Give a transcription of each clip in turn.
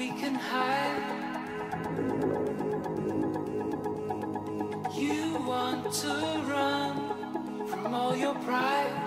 we can hide. You want to run from all your pride.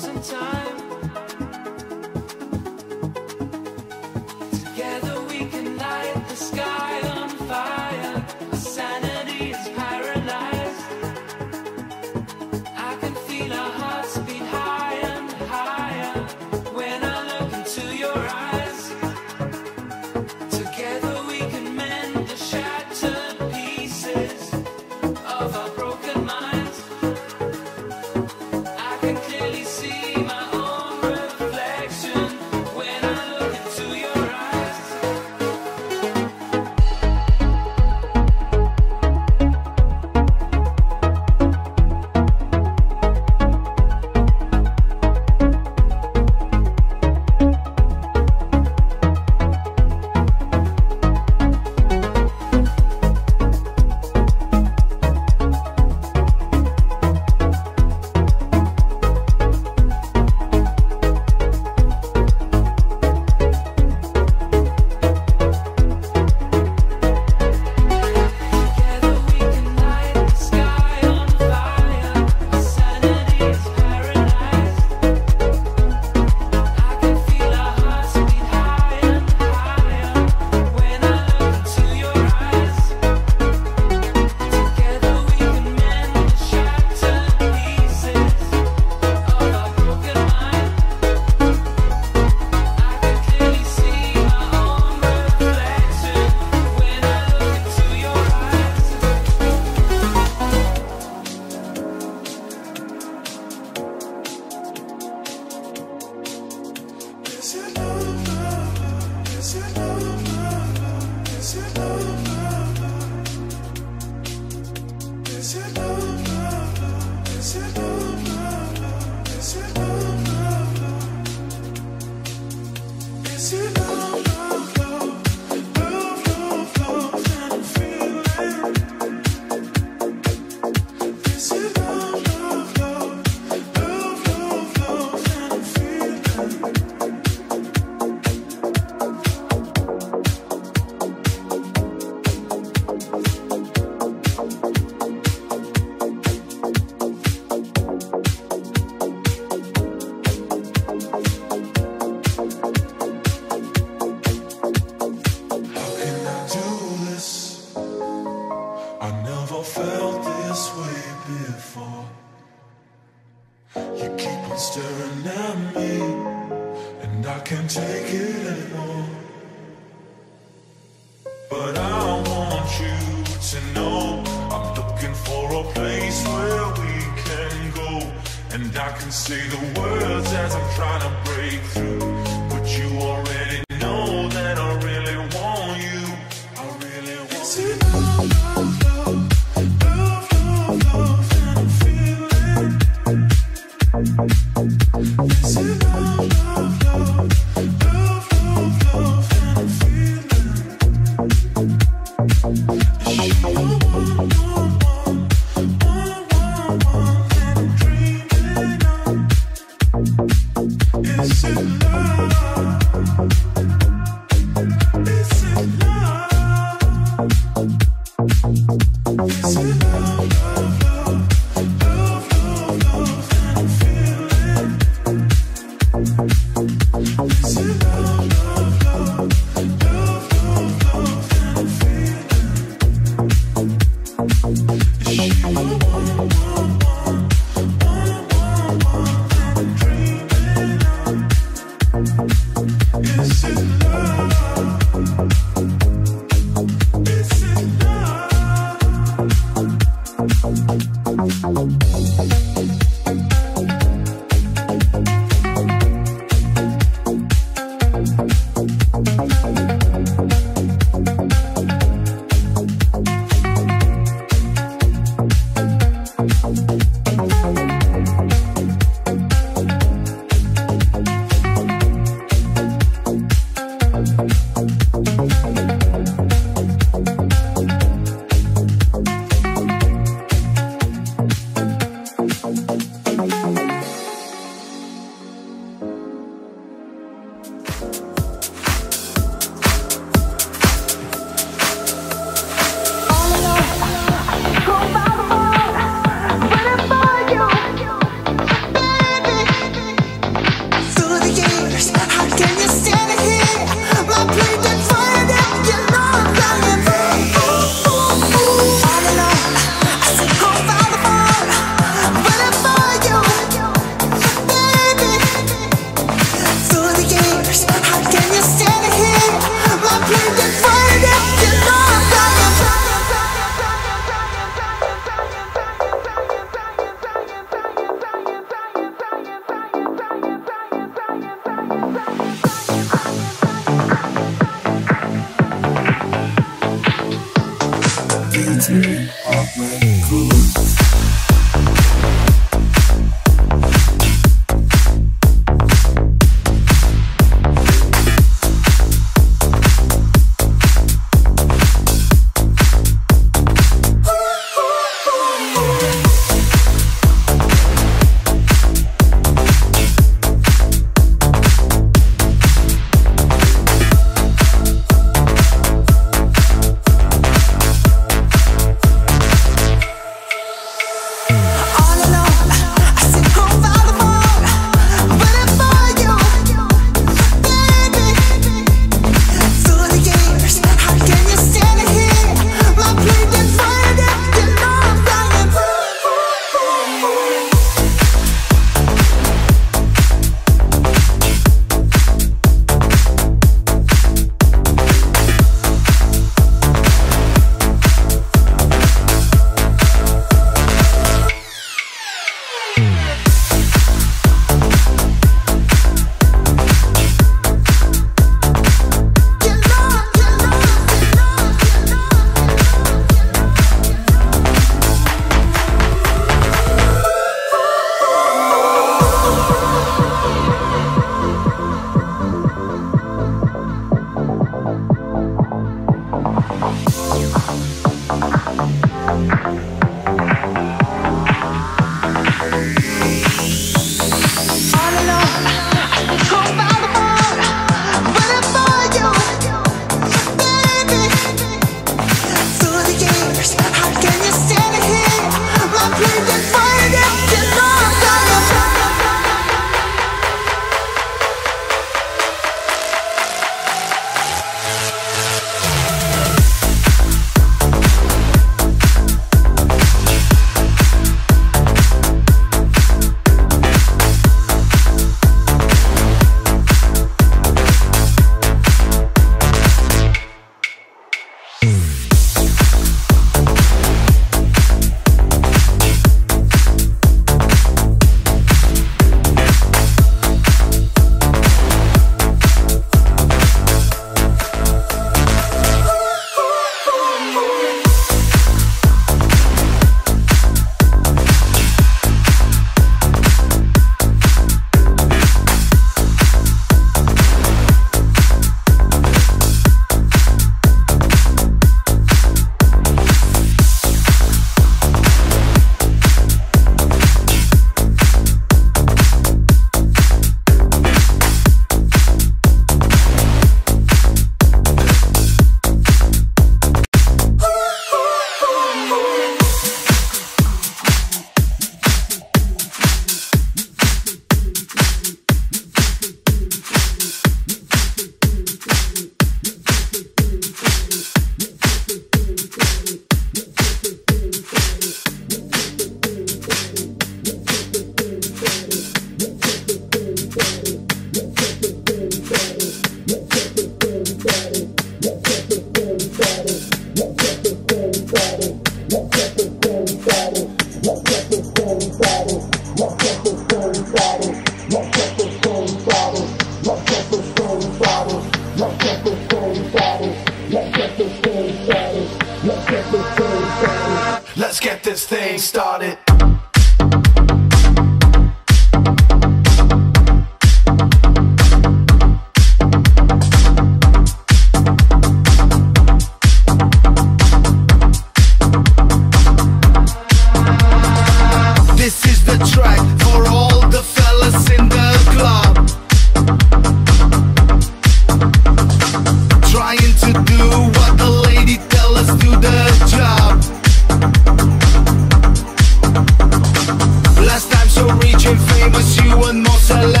Let's get this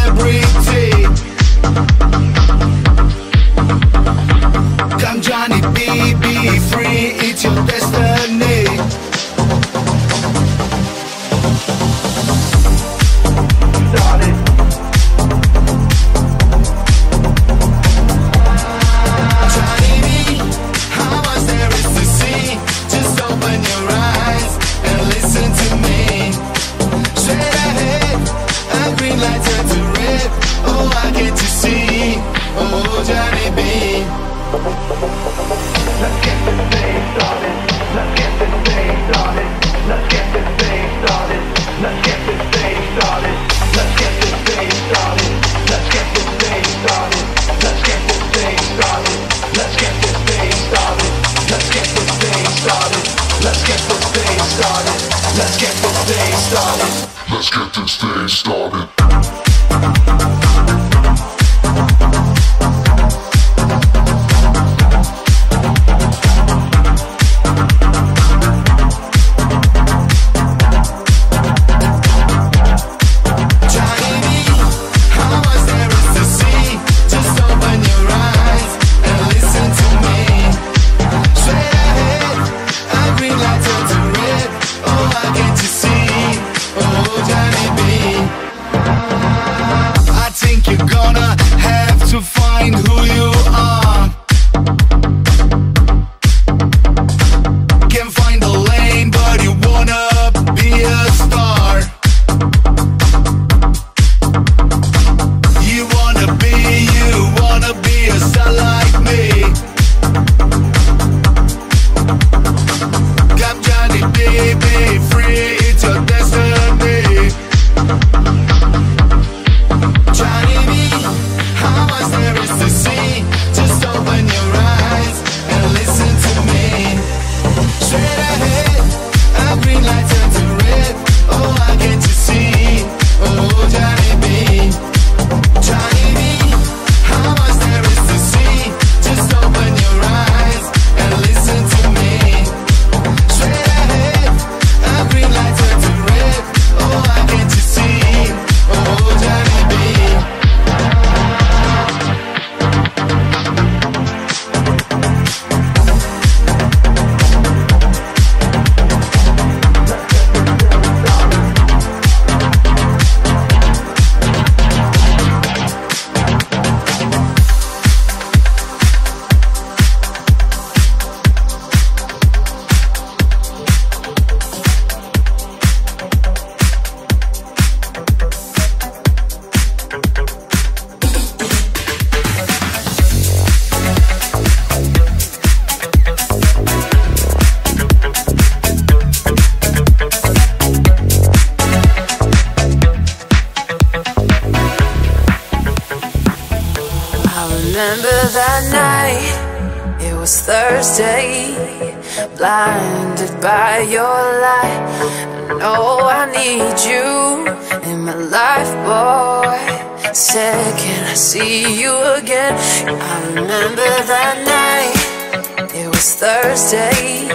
Can I see you again? I remember that night, it was Thursday,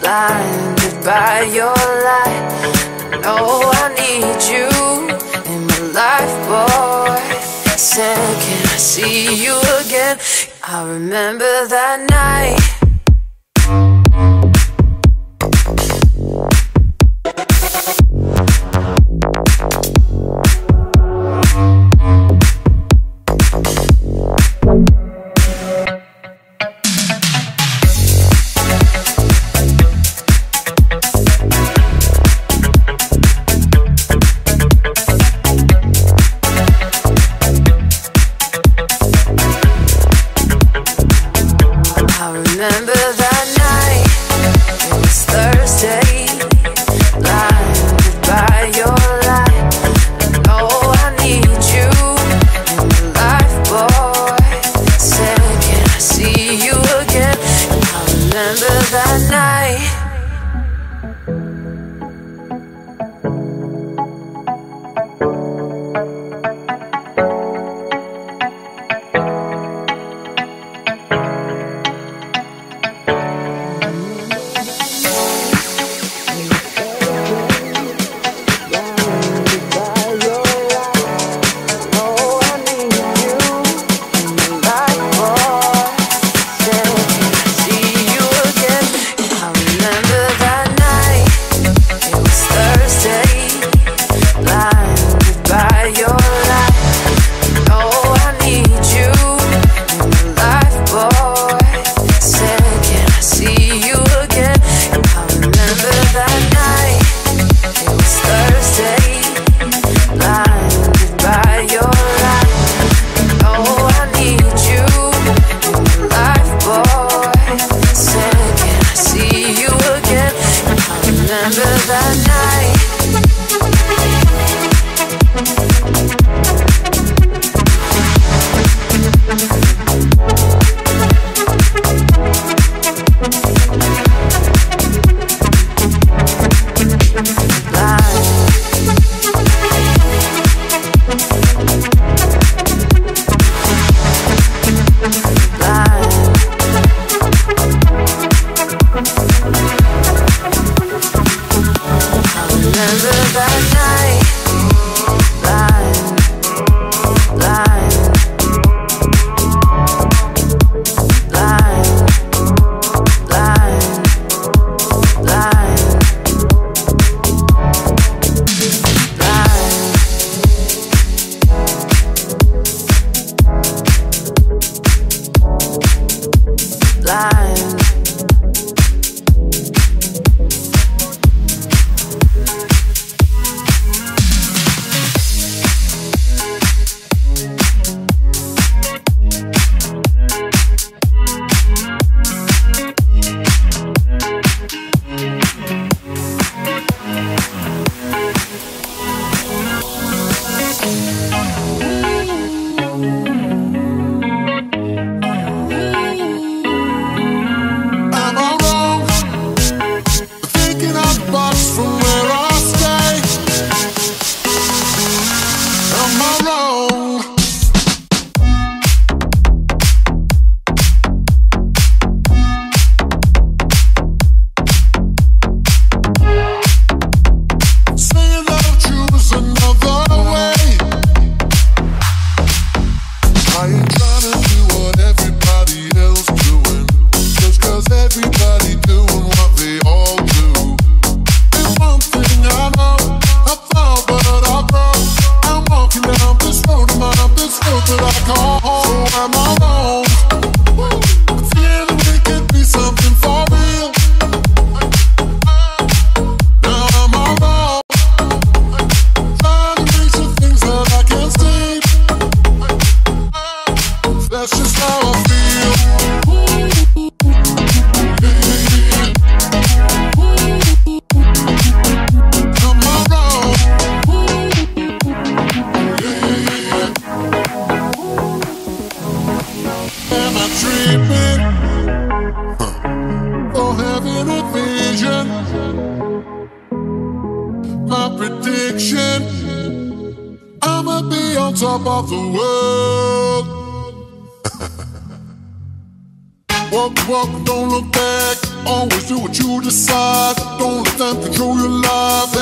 blinded by your light. I know I need you in my life, boy. Said, Can I see you again? I remember that night.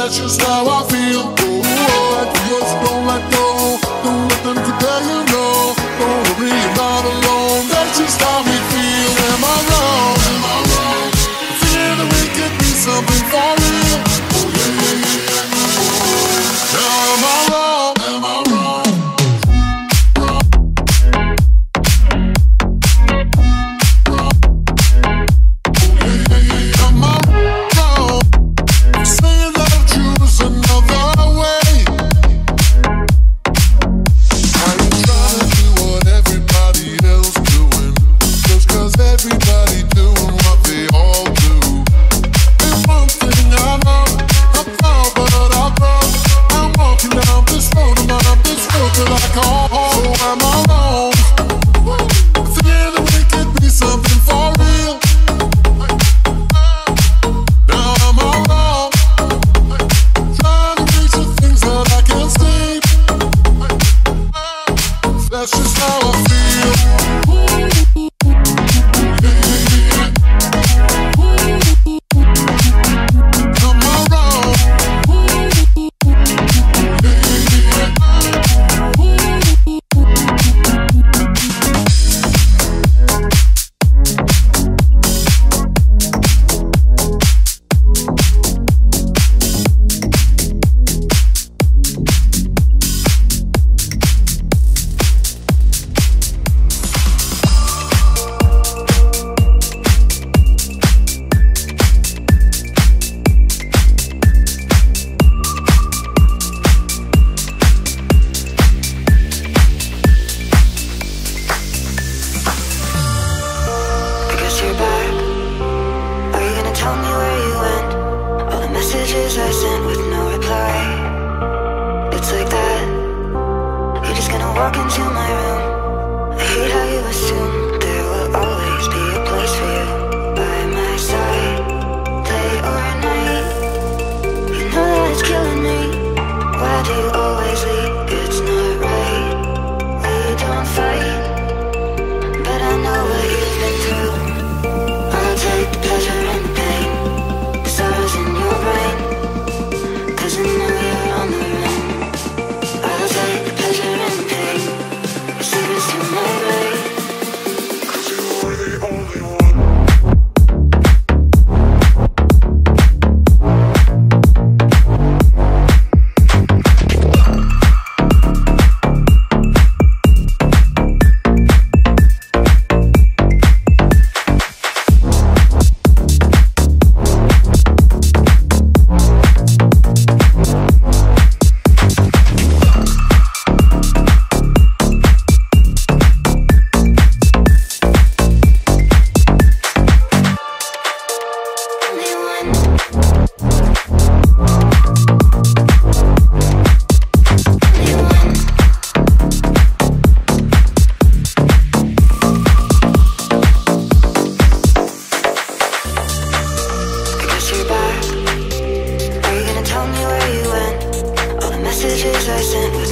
That's just how I feel. present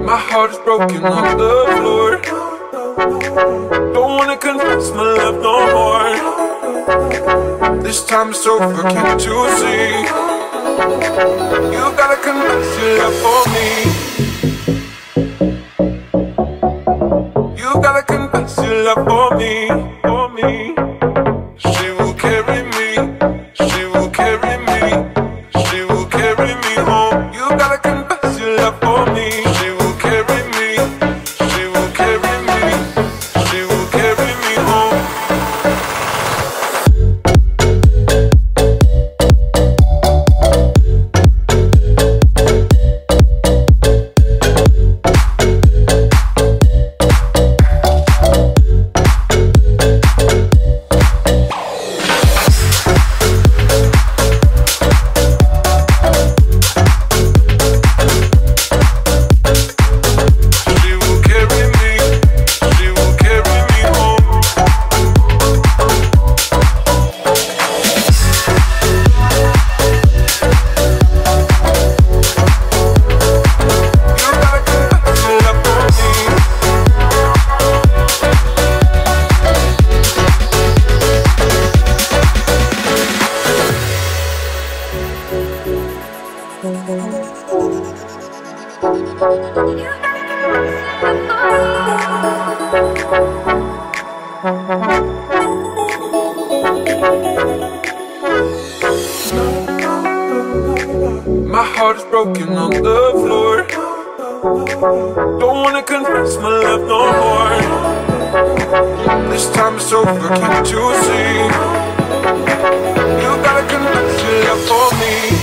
My heart is broken on the floor. Don't wanna confess my love no more. This time is over, can't you see? You gotta confess your love for me. You gotta confess your love for me. Don't wanna confess my love no more This time it's over, can't you see? You gotta confess your love for me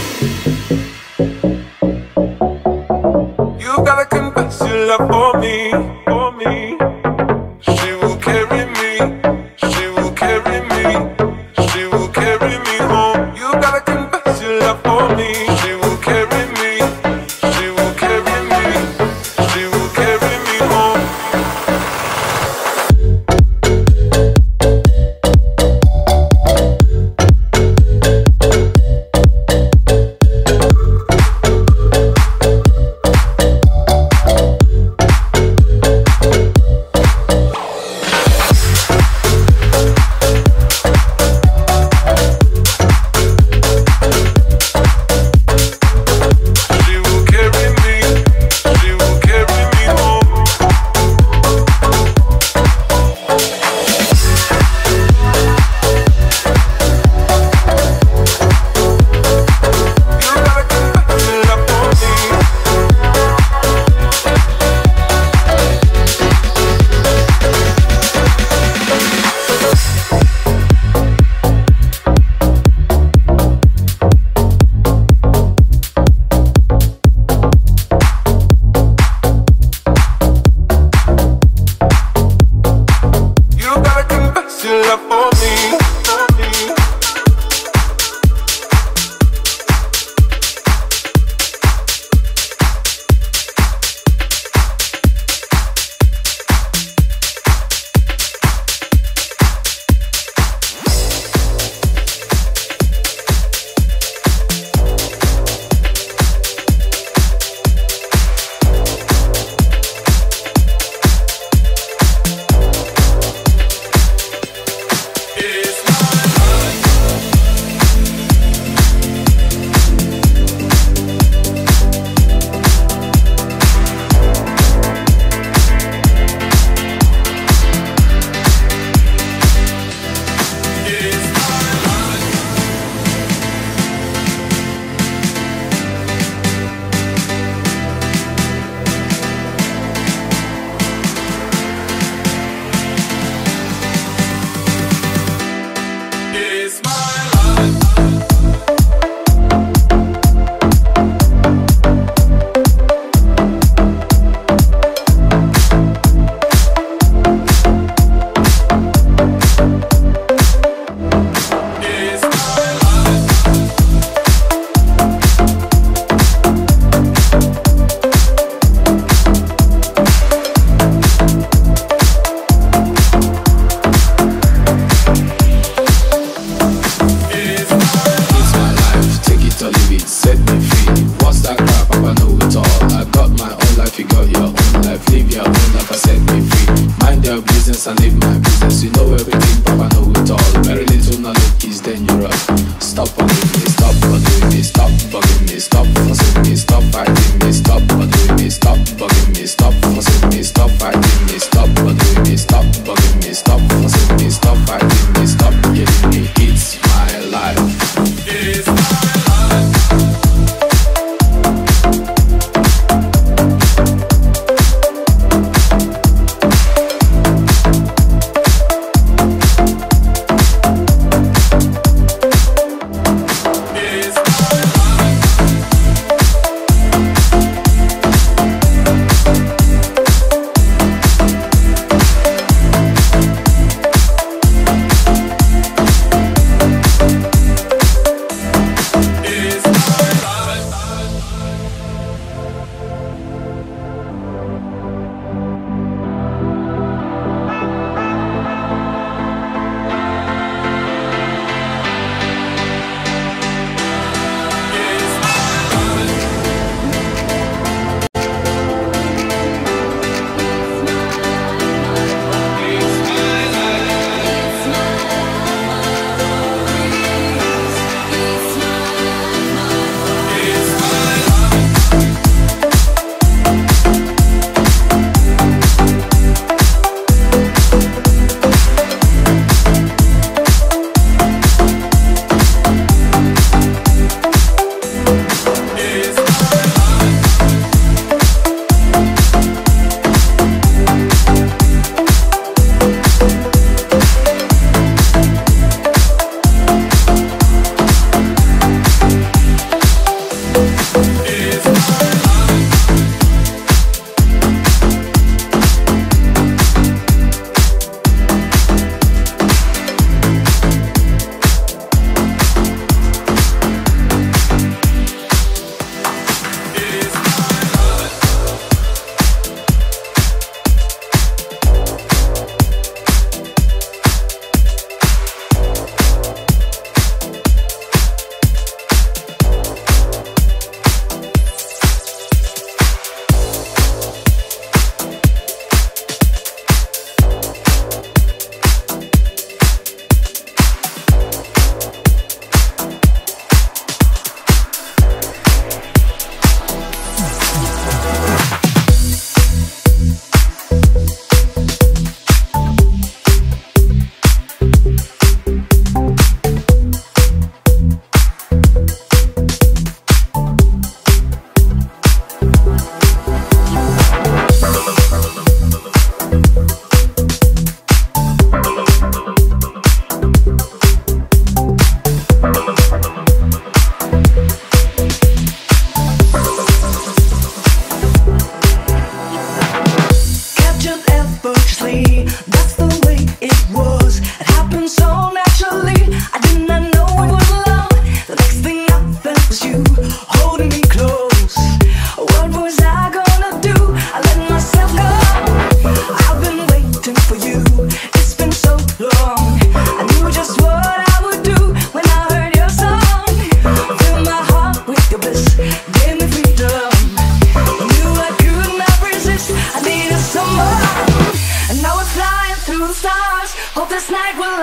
stop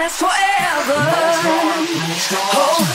last forever. Oh,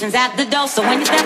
Leave at the door. So when you step